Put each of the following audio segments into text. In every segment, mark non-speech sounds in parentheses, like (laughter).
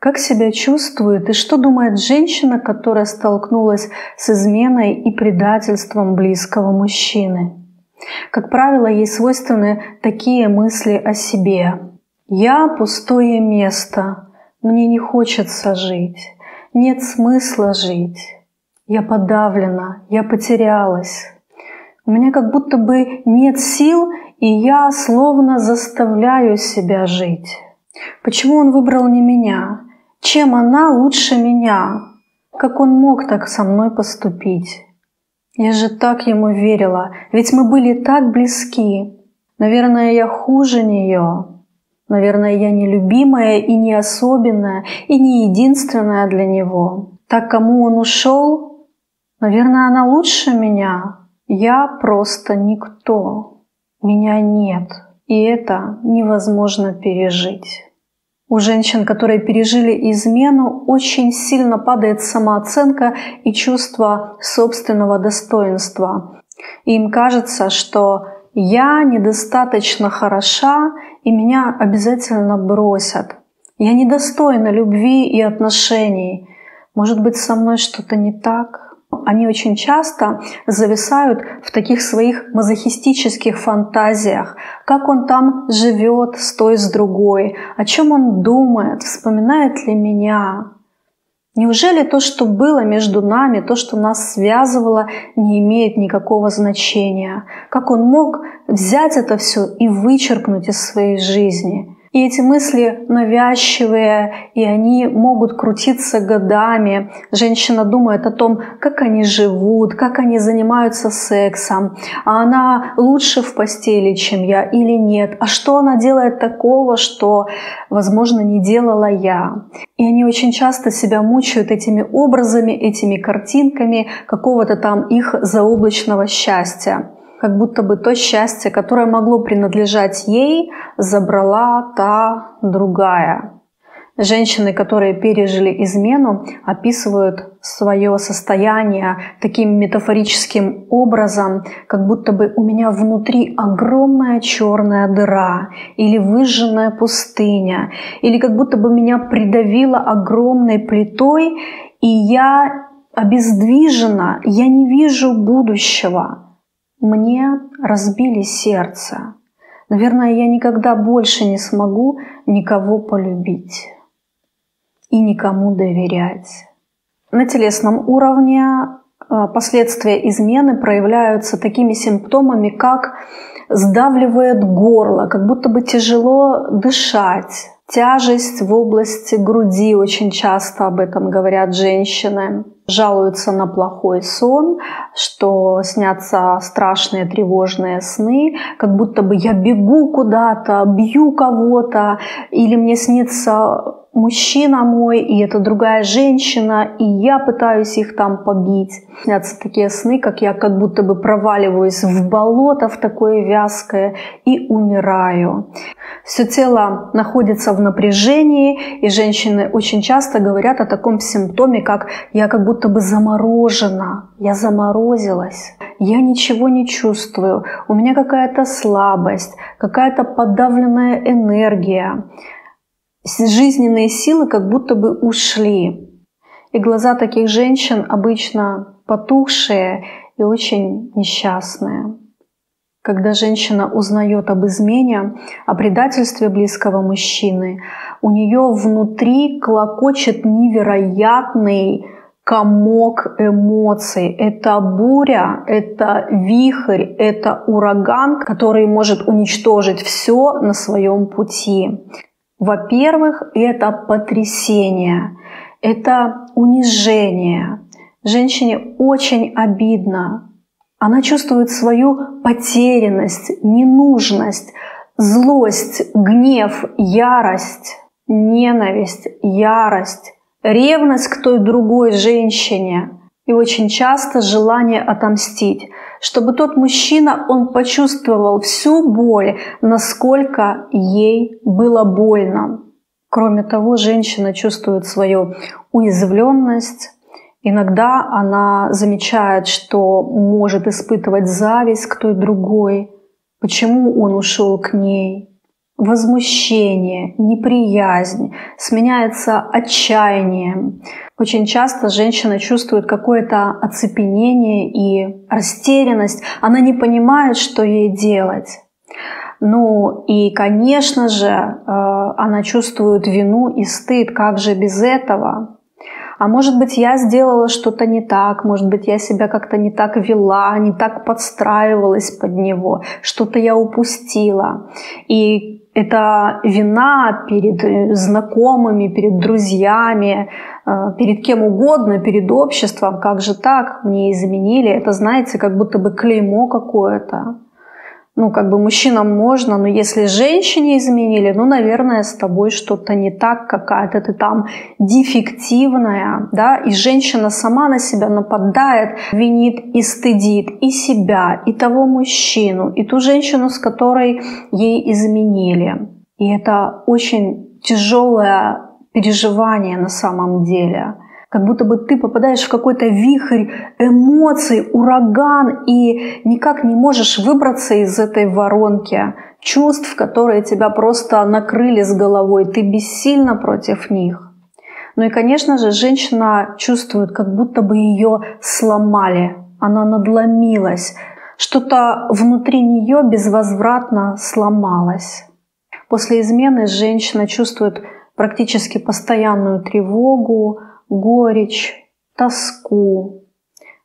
Как себя чувствует и что думает женщина, которая столкнулась с изменой и предательством близкого мужчины? Как правило, ей свойственны такие мысли о себе. «Я – пустое место, мне не хочется жить, нет смысла жить, я подавлена, я потерялась, у меня как будто бы нет сил, и я словно заставляю себя жить. Почему он выбрал не меня? Чем она лучше меня? Как он мог так со мной поступить? Я же так ему верила, ведь мы были так близки. Наверное, я хуже нее. Наверное, я не любимая и не особенная, и не единственная для него. Так кому он ушел? Наверное, она лучше меня. Я просто никто. Меня нет. И это невозможно пережить. У женщин, которые пережили измену, очень сильно падает самооценка и чувство собственного достоинства. Им кажется, что я недостаточно хороша, и меня обязательно бросят. Я недостойна любви и отношений. Может быть, со мной что-то не так? Они очень часто зависают в таких своих мазохистических фантазиях, как он там живет с той, с другой, о чем он думает, вспоминает ли меня. Неужели то, что было между нами, то, что нас связывало, не имеет никакого значения? Как он мог взять это все и вычеркнуть из своей жизни? И эти мысли навязчивые, и они могут крутиться годами. Женщина думает о том, как они живут, как они занимаются сексом, а она лучше в постели, чем я или нет, а что она делает такого, что, возможно, не делала я. И они очень часто себя мучают этими образами, этими картинками какого-то там их заоблачного счастья как будто бы то счастье, которое могло принадлежать ей, забрала та другая. Женщины, которые пережили измену, описывают свое состояние таким метафорическим образом, как будто бы у меня внутри огромная черная дыра или выжженная пустыня, или как будто бы меня придавило огромной плитой, и я обездвижена, я не вижу будущего. Мне разбили сердце. Наверное, я никогда больше не смогу никого полюбить и никому доверять. На телесном уровне а, последствия измены проявляются такими симптомами, как сдавливает горло, как будто бы тяжело дышать, тяжесть в области груди, очень часто об этом говорят женщины, жалуются на плохой сон, что снятся страшные тревожные сны, как будто бы я бегу куда-то, бью кого-то, или мне снится мужчина мой, и это другая женщина, и я пытаюсь их там побить. Снятся такие сны, как я как будто бы проваливаюсь в болото, в такое вязкое, и умираю. Все тело находится в напряжении, и женщины очень часто говорят о таком симптоме, как я как будто бы заморожена, я заморозилась, я ничего не чувствую, у меня какая-то слабость, какая-то подавленная энергия жизненные силы как будто бы ушли. И глаза таких женщин обычно потухшие и очень несчастные. Когда женщина узнает об измене, о предательстве близкого мужчины, у нее внутри клокочет невероятный комок эмоций. Это буря, это вихрь, это ураган, который может уничтожить все на своем пути. Во-первых, это потрясение, это унижение. Женщине очень обидно. Она чувствует свою потерянность, ненужность, злость, гнев, ярость, ненависть, ярость, ревность к той другой женщине и очень часто желание отомстить чтобы тот мужчина, он почувствовал всю боль, насколько ей было больно. Кроме того, женщина чувствует свою уязвленность. Иногда она замечает, что может испытывать зависть к той другой. Почему он ушел к ней? Возмущение, неприязнь, сменяется отчаянием. Очень часто женщина чувствует какое-то оцепенение и растерянность. Она не понимает, что ей делать. Ну и, конечно же, э, она чувствует вину и стыд. Как же без этого? А может быть, я сделала что-то не так, может быть, я себя как-то не так вела, не так подстраивалась под него, что-то я упустила. И это вина перед э, знакомыми, перед друзьями, э, перед кем угодно, перед обществом. Как же так? Мне изменили. Это, знаете, как будто бы клеймо какое-то ну, как бы мужчинам можно, но если женщине изменили, ну, наверное, с тобой что-то не так, какая-то ты там дефективная, да, и женщина сама на себя нападает, винит и стыдит и себя, и того мужчину, и ту женщину, с которой ей изменили. И это очень тяжелое переживание на самом деле – как будто бы ты попадаешь в какой-то вихрь эмоций, ураган, и никак не можешь выбраться из этой воронки чувств, которые тебя просто накрыли с головой. Ты бессильно против них. Ну и, конечно же, женщина чувствует, как будто бы ее сломали, она надломилась, что-то внутри нее безвозвратно сломалось. После измены женщина чувствует практически постоянную тревогу, горечь, тоску.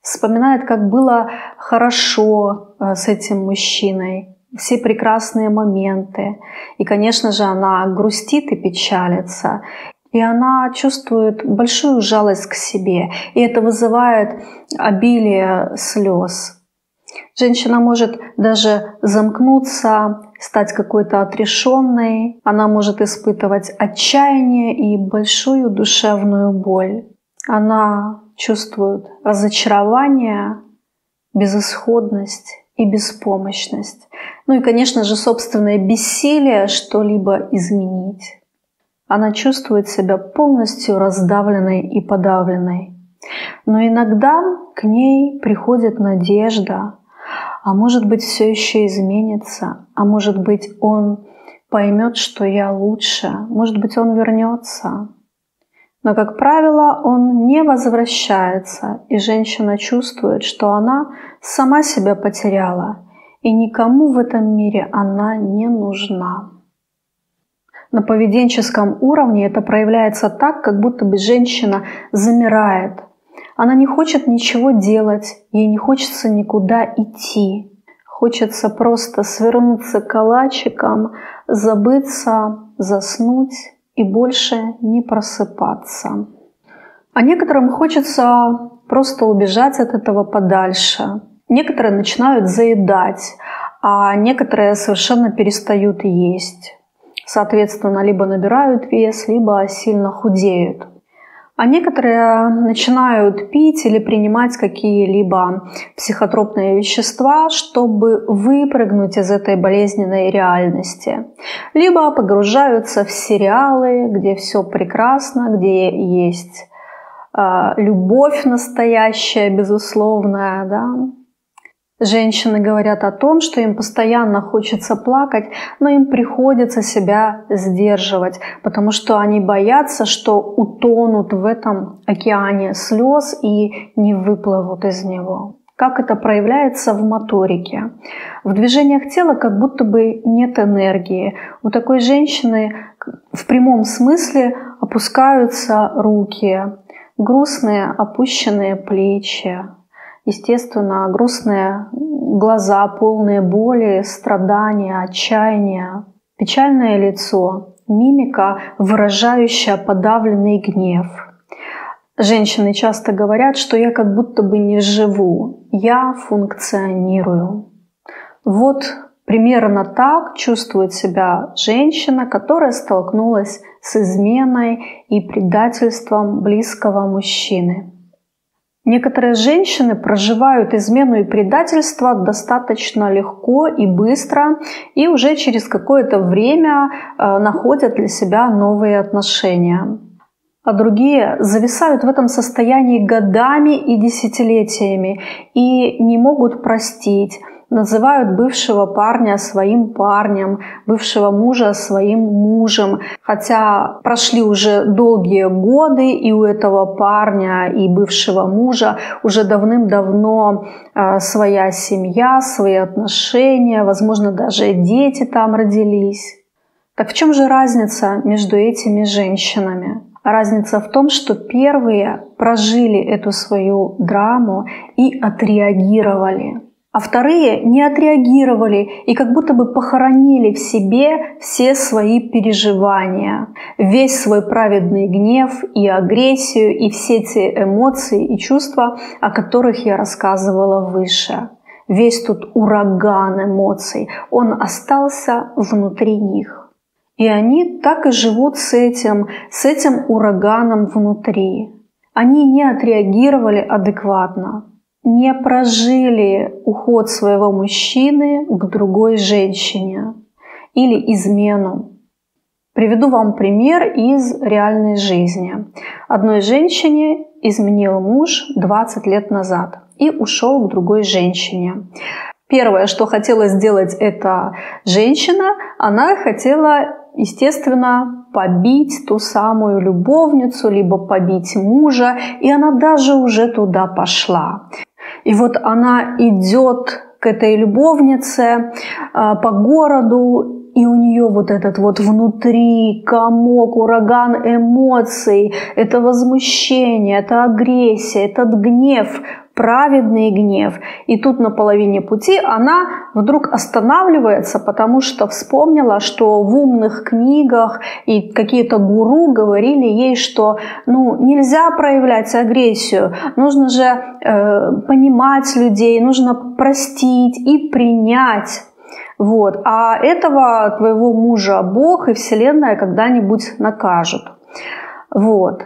Вспоминает, как было хорошо э, с этим мужчиной, все прекрасные моменты. И, конечно же, она грустит и печалится. И она чувствует большую жалость к себе. И это вызывает обилие слез. Женщина может даже замкнуться, стать какой-то отрешенной, она может испытывать отчаяние и большую душевную боль. Она чувствует разочарование, безысходность и беспомощность. Ну и, конечно же, собственное бессилие что-либо изменить. Она чувствует себя полностью раздавленной и подавленной. Но иногда к ней приходит надежда, а может быть все еще изменится, а может быть он поймет, что я лучше, может быть он вернется. Но, как правило, он не возвращается, и женщина чувствует, что она сама себя потеряла, и никому в этом мире она не нужна. На поведенческом уровне это проявляется так, как будто бы женщина замирает, она не хочет ничего делать, ей не хочется никуда идти. Хочется просто свернуться калачиком, забыться, заснуть и больше не просыпаться. А некоторым хочется просто убежать от этого подальше. Некоторые начинают заедать, а некоторые совершенно перестают есть. Соответственно, либо набирают вес, либо сильно худеют. А некоторые начинают пить или принимать какие-либо психотропные вещества, чтобы выпрыгнуть из этой болезненной реальности. Либо погружаются в сериалы, где все прекрасно, где есть э, любовь настоящая, безусловная, да, Женщины говорят о том, что им постоянно хочется плакать, но им приходится себя сдерживать, потому что они боятся, что утонут в этом океане слез и не выплывут из него. Как это проявляется в моторике? В движениях тела как будто бы нет энергии. У такой женщины в прямом смысле опускаются руки, грустные опущенные плечи, естественно, грустные глаза, полные боли, страдания, отчаяния, печальное лицо, мимика, выражающая подавленный гнев. Женщины часто говорят, что я как будто бы не живу, я функционирую. Вот примерно так чувствует себя женщина, которая столкнулась с изменой и предательством близкого мужчины. Некоторые женщины проживают измену и предательство достаточно легко и быстро, и уже через какое-то время э, находят для себя новые отношения. А другие зависают в этом состоянии годами и десятилетиями и не могут простить, называют бывшего парня своим парнем, бывшего мужа своим мужем. Хотя прошли уже долгие годы, и у этого парня и бывшего мужа уже давным-давно э, своя семья, свои отношения, возможно, даже дети там родились. Так в чем же разница между этими женщинами? Разница в том, что первые прожили эту свою драму и отреагировали а вторые не отреагировали и как будто бы похоронили в себе все свои переживания, весь свой праведный гнев и агрессию и все те эмоции и чувства, о которых я рассказывала выше. Весь тут ураган эмоций, он остался внутри них. И они так и живут с этим, с этим ураганом внутри. Они не отреагировали адекватно не прожили уход своего мужчины к другой женщине или измену. Приведу вам пример из реальной жизни. Одной женщине изменил муж 20 лет назад и ушел к другой женщине. Первое, что хотела сделать эта женщина, она хотела, естественно, побить ту самую любовницу, либо побить мужа, и она даже уже туда пошла. И вот она идет к этой любовнице а, по городу, и у нее вот этот вот внутри комок, ураган эмоций, это возмущение, это агрессия, этот гнев, праведный гнев. И тут на половине пути она вдруг останавливается, потому что вспомнила, что в умных книгах и какие-то гуру говорили ей, что ну, нельзя проявлять агрессию, нужно же э, понимать людей, нужно простить и принять. Вот. А этого твоего мужа Бог и Вселенная когда-нибудь накажут. Вот.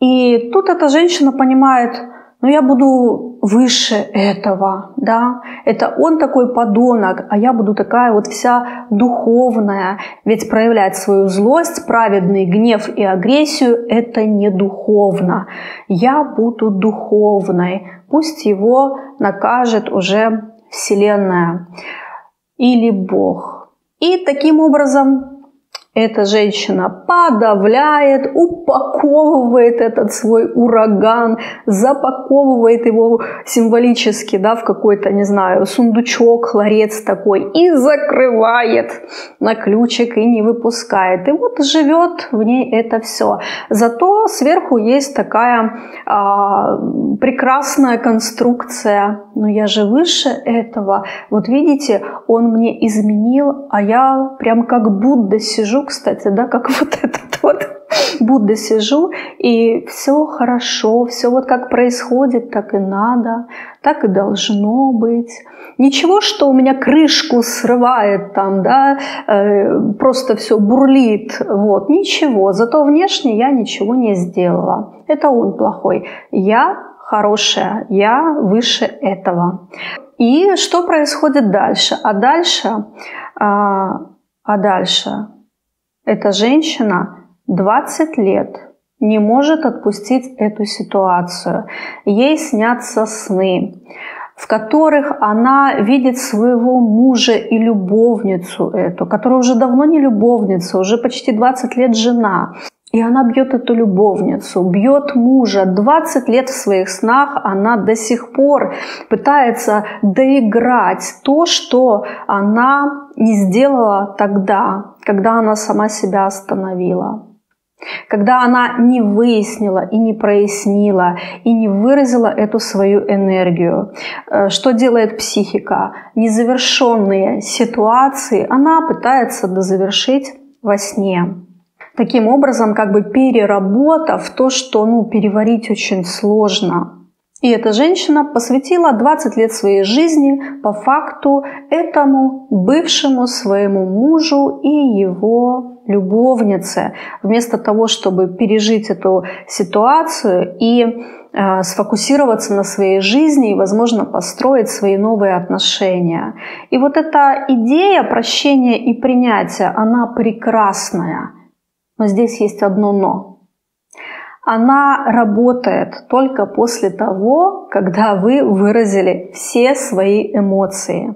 И тут эта женщина понимает, но я буду выше этого, да, это он такой подонок, а я буду такая вот вся духовная, ведь проявлять свою злость, праведный гнев и агрессию – это не духовно. Я буду духовной, пусть его накажет уже Вселенная или Бог. И таким образом эта женщина подавляет, упаковывает этот свой ураган, запаковывает его символически да, в какой-то, не знаю, сундучок, ларец такой и закрывает на ключик и не выпускает. И вот живет в ней это все. Зато сверху есть такая а, прекрасная конструкция. Но я же выше этого. Вот видите, он мне изменил, а я прям как Будда сижу кстати, да, как (laughs) вот этот вот Будда сижу, и все хорошо, все вот как происходит, так и надо, так и должно быть. Ничего, что у меня крышку срывает там, да, э, просто все бурлит, вот, ничего. Зато внешне я ничего не сделала. Это он плохой. Я хорошая, я выше этого. И что происходит дальше? А дальше, а, а дальше эта женщина 20 лет не может отпустить эту ситуацию. Ей снятся сны, в которых она видит своего мужа и любовницу эту, которая уже давно не любовница, уже почти 20 лет жена. И она бьет эту любовницу, бьет мужа. 20 лет в своих снах она до сих пор пытается доиграть то, что она не сделала тогда, когда она сама себя остановила. Когда она не выяснила и не прояснила и не выразила эту свою энергию. Э, что делает психика? Незавершенные ситуации она пытается дозавершить во сне таким образом как бы переработав то, что ну, переварить очень сложно. И эта женщина посвятила 20 лет своей жизни по факту этому бывшему своему мужу и его любовнице, вместо того, чтобы пережить эту ситуацию и э, сфокусироваться на своей жизни и, возможно, построить свои новые отношения. И вот эта идея прощения и принятия, она прекрасная – но здесь есть одно «но». Она работает только после того, когда вы выразили все свои эмоции.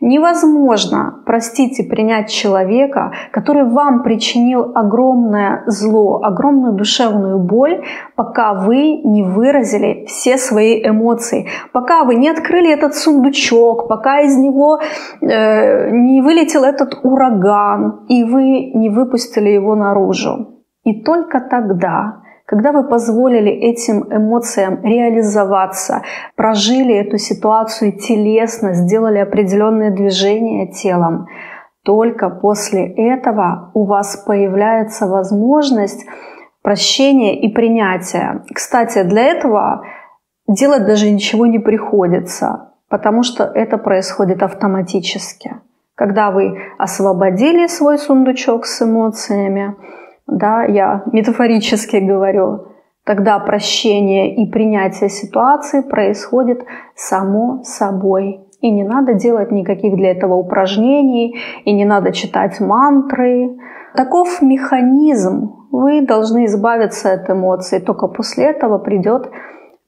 Невозможно простить и принять человека, который вам причинил огромное зло, огромную душевную боль, пока вы не выразили все свои эмоции, пока вы не открыли этот сундучок, пока из него э, не вылетел этот ураган, и вы не выпустили его наружу. И только тогда когда вы позволили этим эмоциям реализоваться, прожили эту ситуацию телесно, сделали определенные движения телом, только после этого у вас появляется возможность прощения и принятия. Кстати, для этого делать даже ничего не приходится, потому что это происходит автоматически. Когда вы освободили свой сундучок с эмоциями, да, я метафорически говорю, тогда прощение и принятие ситуации происходит само собой. И не надо делать никаких для этого упражнений, и не надо читать мантры. Таков механизм. Вы должны избавиться от эмоций. Только после этого придет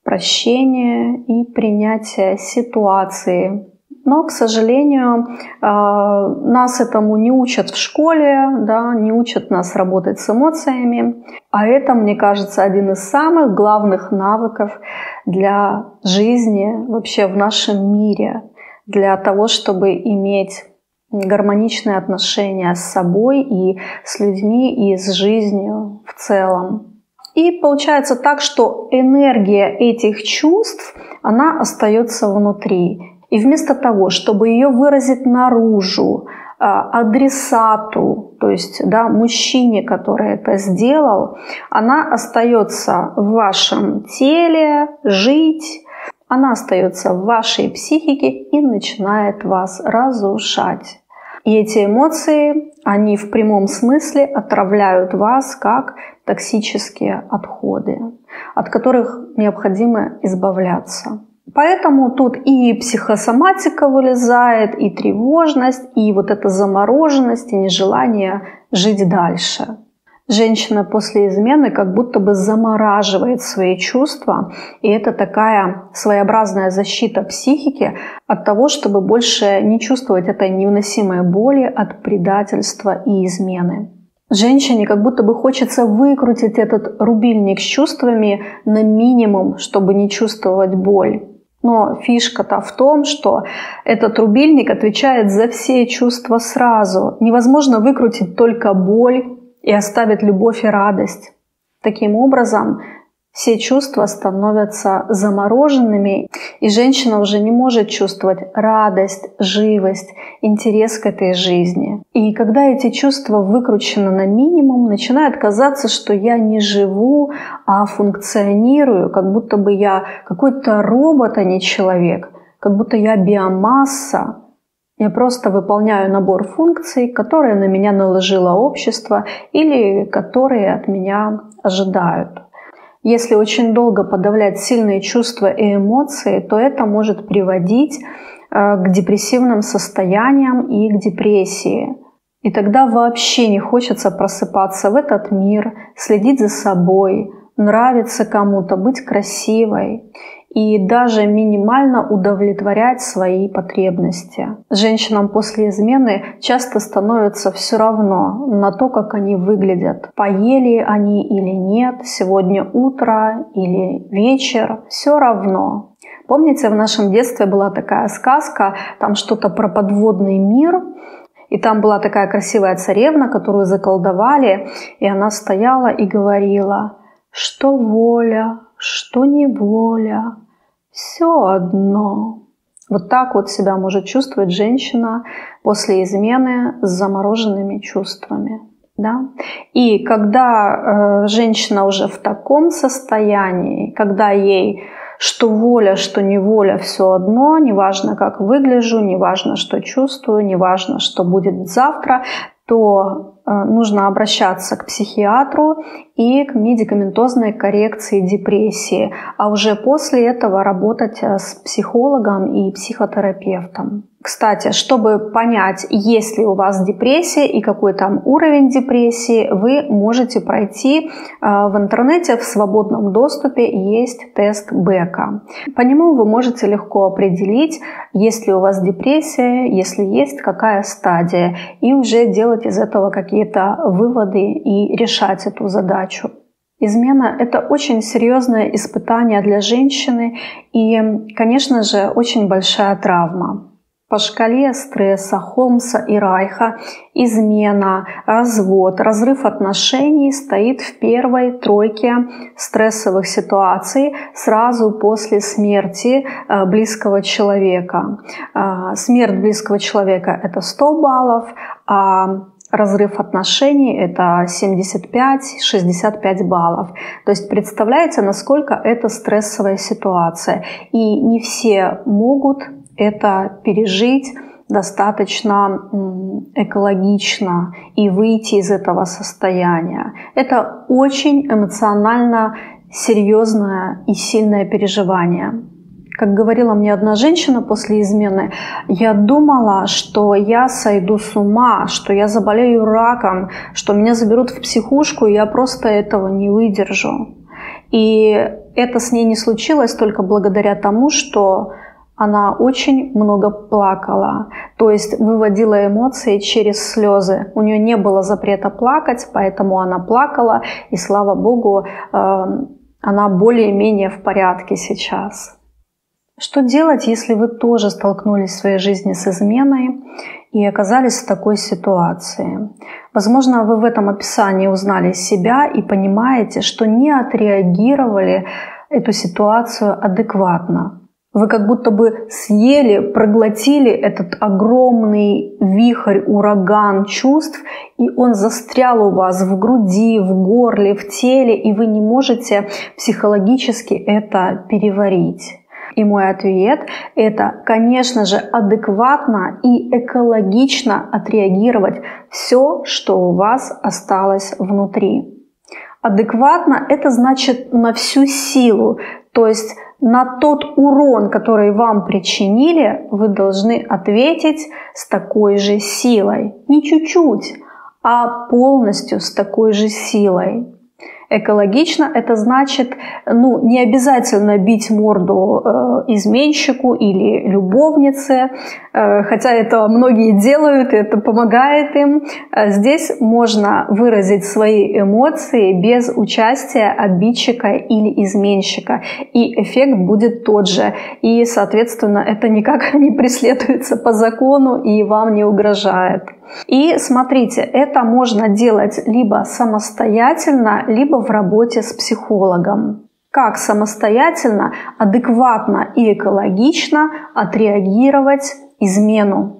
прощение и принятие ситуации. Но, к сожалению, э, нас этому не учат в школе, да, не учат нас работать с эмоциями. А это, мне кажется, один из самых главных навыков для жизни вообще в нашем мире, для того, чтобы иметь гармоничные отношения с собой и с людьми, и с жизнью в целом. И получается так, что энергия этих чувств, она остается внутри. И вместо того, чтобы ее выразить наружу, а, адресату, то есть да, мужчине, который это сделал, она остается в вашем теле жить, она остается в вашей психике и начинает вас разрушать. И эти эмоции, они в прямом смысле отравляют вас как токсические отходы, от которых необходимо избавляться. Поэтому тут и психосоматика вылезает, и тревожность, и вот эта замороженность, и нежелание жить дальше. Женщина после измены как будто бы замораживает свои чувства, и это такая своеобразная защита психики от того, чтобы больше не чувствовать этой невыносимой боли от предательства и измены. Женщине как будто бы хочется выкрутить этот рубильник с чувствами на минимум, чтобы не чувствовать боль. Но фишка-то в том, что этот рубильник отвечает за все чувства сразу. Невозможно выкрутить только боль и оставить любовь и радость. Таким образом, все чувства становятся замороженными, и женщина уже не может чувствовать радость, живость, интерес к этой жизни. И когда эти чувства выкручены на минимум, начинает казаться, что я не живу, а функционирую, как будто бы я какой-то робот, а не человек, как будто я биомасса, я просто выполняю набор функций, которые на меня наложило общество или которые от меня ожидают. Если очень долго подавлять сильные чувства и эмоции, то это может приводить э, к депрессивным состояниям и к депрессии. И тогда вообще не хочется просыпаться в этот мир, следить за собой, нравиться кому-то, быть красивой и даже минимально удовлетворять свои потребности. Женщинам после измены часто становится все равно на то, как они выглядят. Поели они или нет, сегодня утро или вечер, все равно. Помните, в нашем детстве была такая сказка, там что-то про подводный мир, и там была такая красивая царевна, которую заколдовали, и она стояла и говорила, что воля, что не воля, все одно. Вот так вот себя может чувствовать женщина после измены с замороженными чувствами. Да? И когда э, женщина уже в таком состоянии, когда ей что воля, что неволя, все одно, неважно, как выгляжу, неважно, что чувствую, неважно, что будет завтра, то э, нужно обращаться к психиатру и к медикаментозной коррекции депрессии, а уже после этого работать э, с психологом и психотерапевтом. Кстати, чтобы понять, есть ли у вас депрессия и какой там уровень депрессии, вы можете пройти э, в интернете в свободном доступе есть тест Бека. По нему вы можете легко определить, есть ли у вас депрессия, если есть, какая стадия, и уже делать из этого какие-то выводы и решать эту задачу. Измена – это очень серьезное испытание для женщины и, конечно же, очень большая травма. По шкале стресса Холмса и Райха измена, развод, разрыв отношений стоит в первой тройке стрессовых ситуаций сразу после смерти э, близкого человека. Э, смерть близкого человека – это 100 баллов, а разрыв отношений – это 75-65 баллов. То есть представляете, насколько это стрессовая ситуация. И не все могут это пережить достаточно экологично и выйти из этого состояния. Это очень эмоционально серьезное и сильное переживание. Как говорила мне одна женщина после измены, я думала, что я сойду с ума, что я заболею раком, что меня заберут в психушку, и я просто этого не выдержу. И это с ней не случилось только благодаря тому, что она очень много плакала, то есть выводила эмоции через слезы. У нее не было запрета плакать, поэтому она плакала, и слава богу, эм, она более-менее в порядке сейчас. Что делать, если вы тоже столкнулись в своей жизни с изменой и оказались в такой ситуации? Возможно, вы в этом описании узнали себя и понимаете, что не отреагировали эту ситуацию адекватно. Вы как будто бы съели, проглотили этот огромный вихрь, ураган чувств, и он застрял у вас в груди, в горле, в теле, и вы не можете психологически это переварить. И мой ответ – это, конечно же, адекватно и экологично отреагировать все, что у вас осталось внутри. Адекватно – это значит на всю силу, то есть на тот урон, который вам причинили, вы должны ответить с такой же силой. Не чуть-чуть, а полностью с такой же силой. Экологично это значит, ну, не обязательно бить морду э, изменщику или любовнице, э, хотя это многие делают, это помогает им. Э, здесь можно выразить свои эмоции без участия обидчика или изменщика, и эффект будет тот же. И, соответственно, это никак (laughs) не преследуется по закону и вам не угрожает. И смотрите, это можно делать либо самостоятельно, либо в работе с психологом. Как самостоятельно, адекватно и экологично отреагировать измену.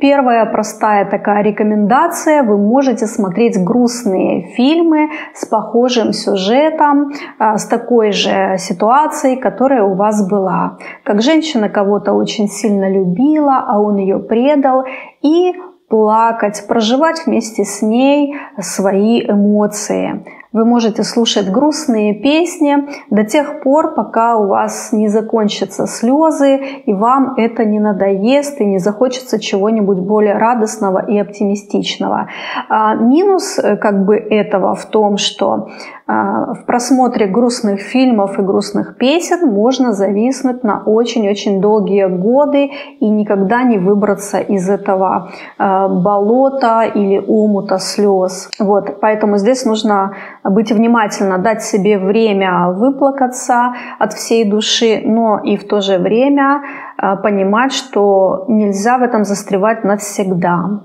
Первая простая такая рекомендация. Вы можете смотреть грустные фильмы с похожим сюжетом, а, с такой же ситуацией, которая у вас была. Как женщина кого-то очень сильно любила, а он ее предал, и плакать, проживать вместе с ней свои эмоции. Вы можете слушать грустные песни до тех пор, пока у вас не закончатся слезы, и вам это не надоест, и не захочется чего-нибудь более радостного и оптимистичного. А минус э, как бы этого в том, что в просмотре грустных фильмов и грустных песен можно зависнуть на очень-очень долгие годы и никогда не выбраться из этого а, болота или омута слез. Вот, поэтому здесь нужно быть внимательно, дать себе время выплакаться от всей души, но и в то же время а, понимать, что нельзя в этом застревать навсегда.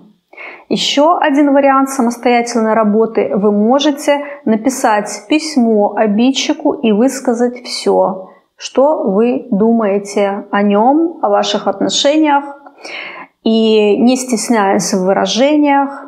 Еще один вариант самостоятельной работы. Вы можете написать письмо обидчику и высказать все, что вы думаете о нем, о ваших отношениях, и не стесняясь в выражениях.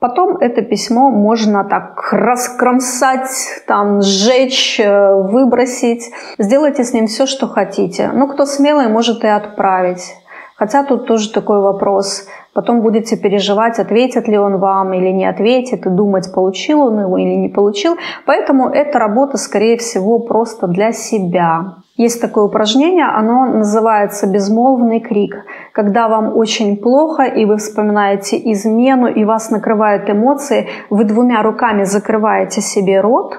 Потом это письмо можно так раскромсать, там, сжечь, э, выбросить. Сделайте с ним все, что хотите. Ну, кто смелый, может и отправить. Хотя тут тоже такой вопрос. Потом будете переживать, ответит ли он вам или не ответит, и думать, получил он его или не получил. Поэтому эта работа, скорее всего, просто для себя. Есть такое упражнение, оно называется «безмолвный крик». Когда вам очень плохо, и вы вспоминаете измену, и вас накрывают эмоции, вы двумя руками закрываете себе рот,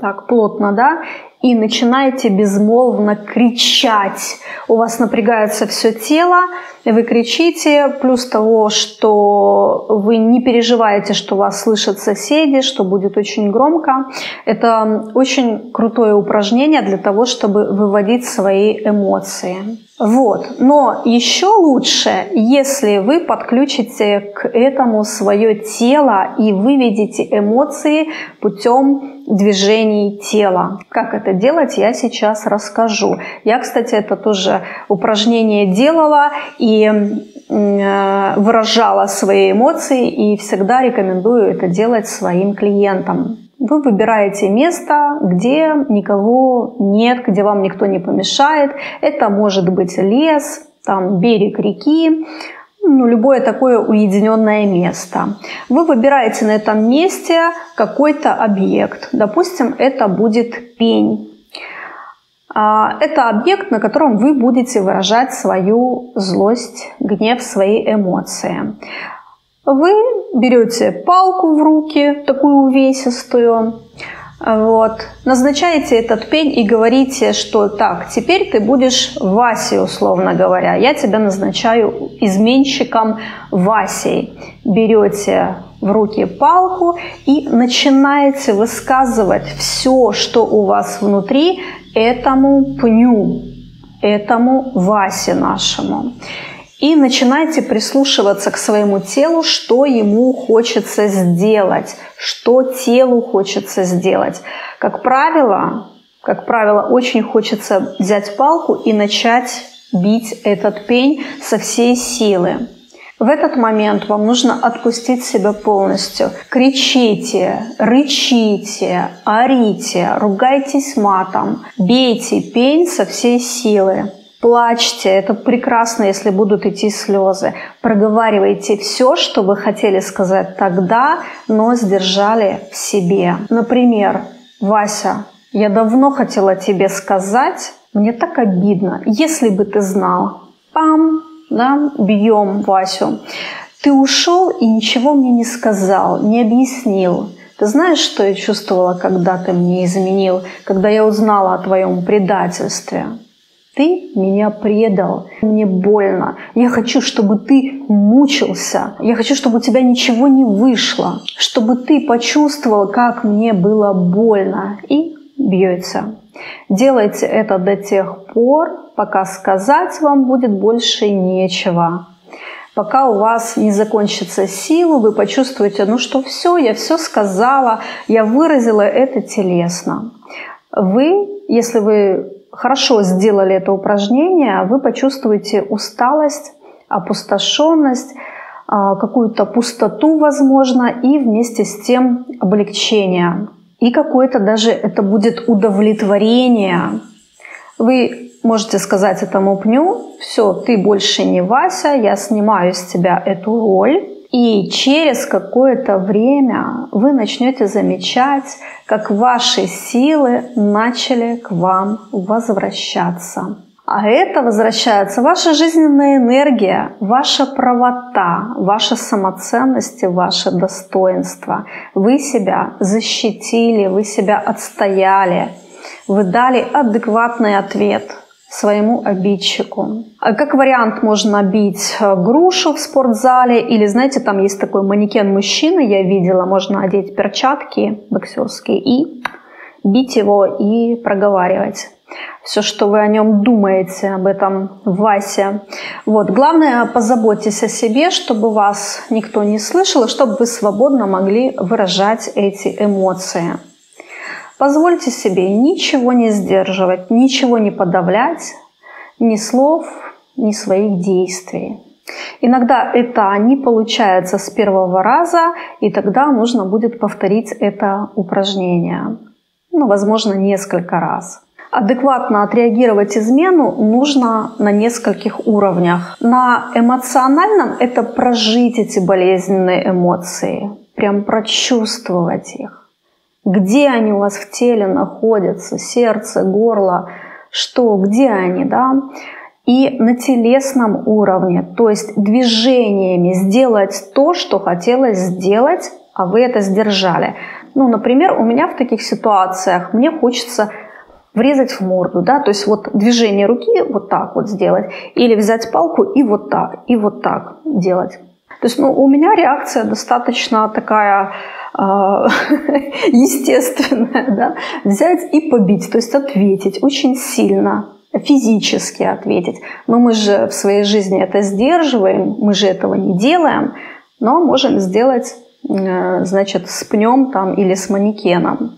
так плотно, да, и начинаете безмолвно кричать. У вас напрягается все тело, вы кричите, плюс того, что вы не переживаете, что вас слышат соседи, что будет очень громко. Это очень крутое упражнение для того, чтобы выводить свои эмоции. Вот. Но еще лучше, если вы подключите к этому свое тело и выведете эмоции путем движений тела. Как это делать, я сейчас расскажу. Я, кстати, это тоже упражнение делала и э, выражала свои эмоции и всегда рекомендую это делать своим клиентам. Вы выбираете место, где никого нет, где вам никто не помешает. Это может быть лес, там берег реки, ну, любое такое уединенное место. Вы выбираете на этом месте какой-то объект. Допустим, это будет пень. А, это объект, на котором вы будете выражать свою злость, гнев, свои эмоции. Вы берете палку в руки, такую увесистую, вот. Назначаете этот пень и говорите, что так, теперь ты будешь Васей, условно говоря. Я тебя назначаю изменщиком Васей. Берете в руки палку и начинаете высказывать все, что у вас внутри этому пню, этому Васе нашему и начинайте прислушиваться к своему телу, что ему хочется сделать, что телу хочется сделать. Как правило, как правило, очень хочется взять палку и начать бить этот пень со всей силы. В этот момент вам нужно отпустить себя полностью. Кричите, рычите, орите, ругайтесь матом, бейте пень со всей силы. Плачьте, это прекрасно, если будут идти слезы. Проговаривайте все, что вы хотели сказать тогда, но сдержали в себе. Например, Вася, я давно хотела тебе сказать, мне так обидно, если бы ты знал. Пам, да, бьем Васю. Ты ушел и ничего мне не сказал, не объяснил. Ты знаешь, что я чувствовала, когда ты мне изменил, когда я узнала о твоем предательстве? Ты меня предал, мне больно. Я хочу, чтобы ты мучился. Я хочу, чтобы у тебя ничего не вышло. Чтобы ты почувствовал, как мне было больно. И бьется. Делайте это до тех пор, пока сказать вам будет больше нечего. Пока у вас не закончится сила, вы почувствуете, ну что все, я все сказала, я выразила это телесно. Вы, если вы хорошо сделали это упражнение, вы почувствуете усталость, опустошенность, а, какую-то пустоту, возможно, и вместе с тем облегчение. И какое-то даже это будет удовлетворение. Вы можете сказать этому пню, все, ты больше не Вася, я снимаю с тебя эту роль, и через какое-то время вы начнете замечать, как ваши силы начали к вам возвращаться. А это возвращается ваша жизненная энергия, ваша правота, ваша самоценность ваше достоинство. Вы себя защитили, вы себя отстояли, вы дали адекватный ответ – своему обидчику. А как вариант можно бить э, грушу в спортзале или, знаете, там есть такой манекен мужчины, я видела, можно одеть перчатки боксерские и бить его и проговаривать все, что вы о нем думаете, об этом Васе. Вот. Главное, позаботьтесь о себе, чтобы вас никто не слышал, и чтобы вы свободно могли выражать эти эмоции. Позвольте себе ничего не сдерживать, ничего не подавлять, ни слов, ни своих действий. Иногда это не получается с первого раза, и тогда нужно будет повторить это упражнение. Ну, возможно, несколько раз. Адекватно отреагировать измену нужно на нескольких уровнях. На эмоциональном это прожить эти болезненные эмоции, прям прочувствовать их. Где они у вас в теле находятся, сердце, горло, что, где они, да? И на телесном уровне, то есть движениями сделать то, что хотелось сделать, а вы это сдержали. Ну, например, у меня в таких ситуациях мне хочется врезать в морду, да, то есть вот движение руки вот так вот сделать, или взять палку и вот так, и вот так делать. То есть, ну, у меня реакция достаточно такая (laughs) э, естественная, да, взять и побить, то есть ответить очень сильно, физически ответить. Но мы же в своей жизни это сдерживаем, мы же этого не делаем, но можем сделать Э, значит, с пнем там или с манекеном.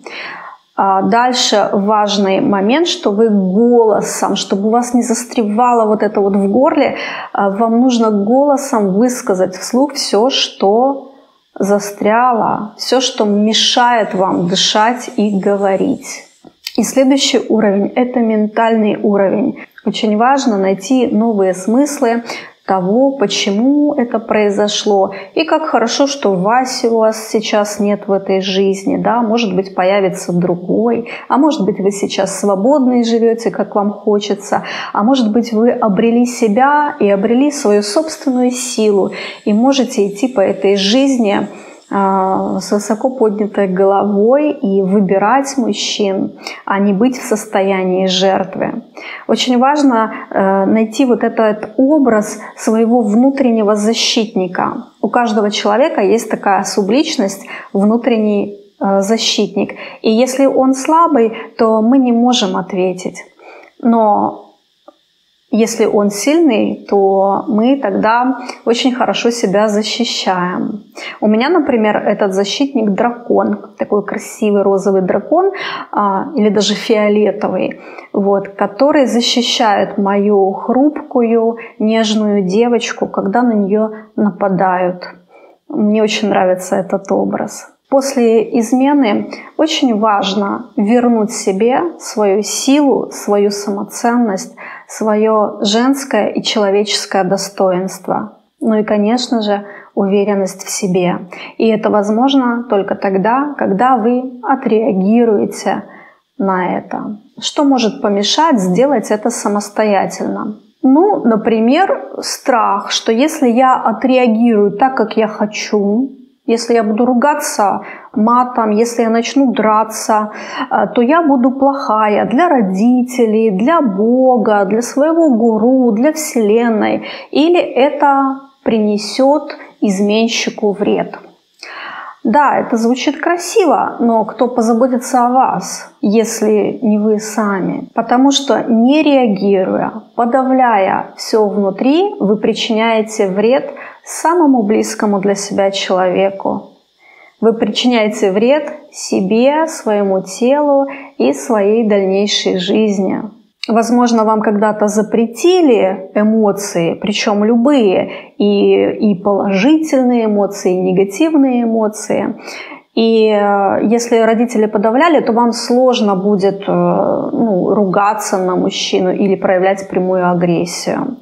А дальше важный момент, что вы голосом, чтобы у вас не застревало вот это вот в горле, а вам нужно голосом высказать вслух все, что застряло, все, что мешает вам дышать и говорить. И следующий уровень – это ментальный уровень. Очень важно найти новые смыслы, того, почему это произошло. И как хорошо, что Васи у вас сейчас нет в этой жизни, да, может быть, появится другой, а может быть, вы сейчас свободны и живете, как вам хочется, а может быть, вы обрели себя и обрели свою собственную силу и можете идти по этой жизни с высоко поднятой головой и выбирать мужчин, а не быть в состоянии жертвы. Очень важно э, найти вот этот образ своего внутреннего защитника. У каждого человека есть такая субличность, внутренний э, защитник. И если он слабый, то мы не можем ответить. Но если он сильный, то мы тогда очень хорошо себя защищаем. У меня, например, этот защитник дракон, такой красивый розовый дракон а, или даже фиолетовый, вот, который защищает мою хрупкую, нежную девочку, когда на нее нападают. Мне очень нравится этот образ. После измены очень важно вернуть себе свою силу, свою самоценность, свое женское и человеческое достоинство. Ну и, конечно же, уверенность в себе. И это возможно только тогда, когда вы отреагируете на это. Что может помешать сделать это самостоятельно? Ну, например, страх, что если я отреагирую так, как я хочу, если я буду ругаться матом, если я начну драться, э, то я буду плохая для родителей, для Бога, для своего гуру, для Вселенной. Или это принесет изменщику вред. Да, это звучит красиво, но кто позаботится о вас, если не вы сами? Потому что не реагируя, подавляя все внутри, вы причиняете вред самому близкому для себя человеку. Вы причиняете вред себе, своему телу и своей дальнейшей жизни. Возможно, вам когда-то запретили эмоции, причем любые, и, и положительные эмоции, и негативные эмоции. И э, если родители подавляли, то вам сложно будет э, ну, ругаться на мужчину или проявлять прямую агрессию.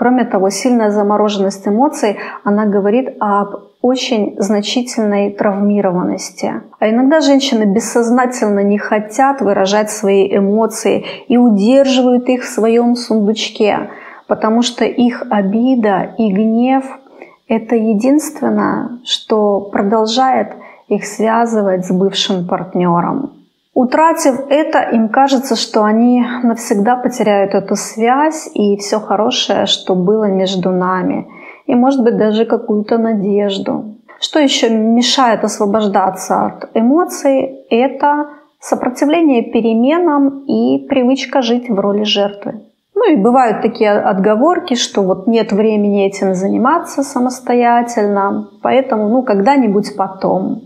Кроме того, сильная замороженность эмоций, она говорит об очень значительной травмированности. А иногда женщины бессознательно не хотят выражать свои эмоции и удерживают их в своем сундучке, потому что их обида и гнев – это единственное, что продолжает их связывать с бывшим партнером. Утратив это, им кажется, что они навсегда потеряют эту связь и все хорошее, что было между нами. И, может быть, даже какую-то надежду. Что еще мешает освобождаться от эмоций? Это сопротивление переменам и привычка жить в роли жертвы. Ну и бывают такие отговорки, что вот нет времени этим заниматься самостоятельно, поэтому ну когда-нибудь потом.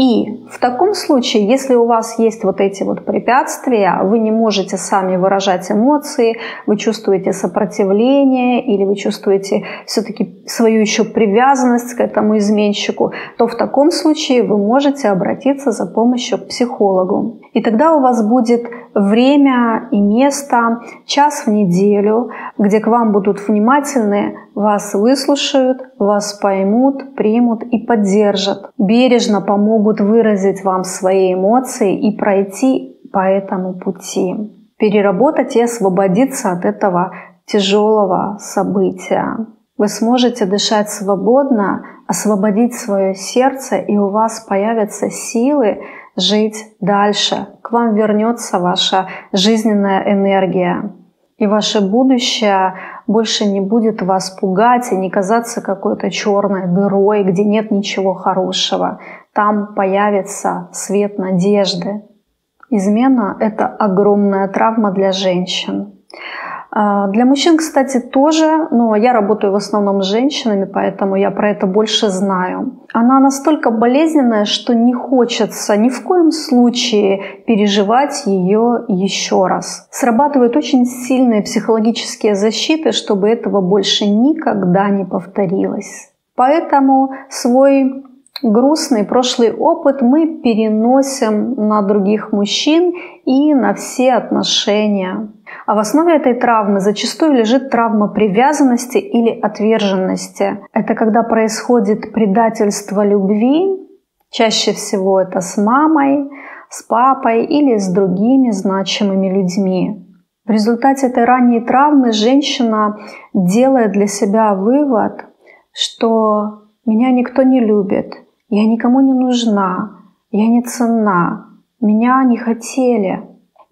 И в таком случае, если у вас есть вот эти вот препятствия, вы не можете сами выражать эмоции, вы чувствуете сопротивление или вы чувствуете все-таки свою еще привязанность к этому изменщику, то в таком случае вы можете обратиться за помощью к психологу. И тогда у вас будет время и место, час в неделю, где к вам будут внимательны, вас выслушают, вас поймут, примут и поддержат. Бережно помогут выразить вам свои эмоции и пройти по этому пути. Переработать и освободиться от этого тяжелого события. Вы сможете дышать свободно, освободить свое сердце, и у вас появятся силы жить дальше. К вам вернется ваша жизненная энергия. И ваше будущее больше не будет вас пугать и не казаться какой-то черной дырой, где нет ничего хорошего. Там появится свет надежды. Измена – это огромная травма для женщин. А, для мужчин, кстати, тоже, но я работаю в основном с женщинами, поэтому я про это больше знаю. Она настолько болезненная, что не хочется ни в коем случае переживать ее еще раз. Срабатывают очень сильные психологические защиты, чтобы этого больше никогда не повторилось. Поэтому свой грустный прошлый опыт мы переносим на других мужчин и на все отношения. А в основе этой травмы зачастую лежит травма привязанности или отверженности. Это когда происходит предательство любви, чаще всего это с мамой, с папой или с другими значимыми людьми. В результате этой ранней травмы женщина делает для себя вывод, что меня никто не любит, я никому не нужна, я не ценна, меня не хотели.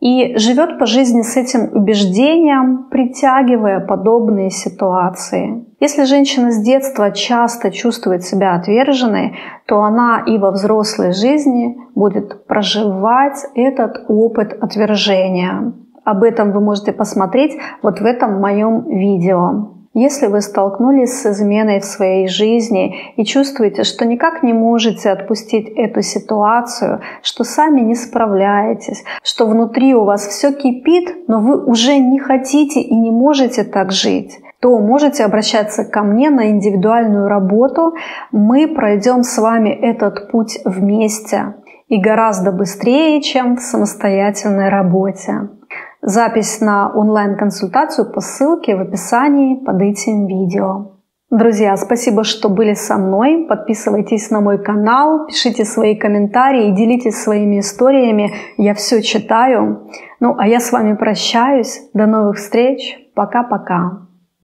И живет по жизни с этим убеждением, притягивая подобные ситуации. Если женщина с детства часто чувствует себя отверженной, то она и во взрослой жизни будет проживать этот опыт отвержения. Об этом вы можете посмотреть вот в этом моем видео. Если вы столкнулись с изменой в своей жизни и чувствуете, что никак не можете отпустить эту ситуацию, что сами не справляетесь, что внутри у вас все кипит, но вы уже не хотите и не можете так жить, то можете обращаться ко мне на индивидуальную работу. Мы пройдем с вами этот путь вместе и гораздо быстрее, чем в самостоятельной работе. Запись на онлайн-консультацию по ссылке в описании под этим видео. Друзья, спасибо, что были со мной. Подписывайтесь на мой канал, пишите свои комментарии, делитесь своими историями. Я все читаю. Ну, а я с вами прощаюсь. До новых встреч. Пока-пока.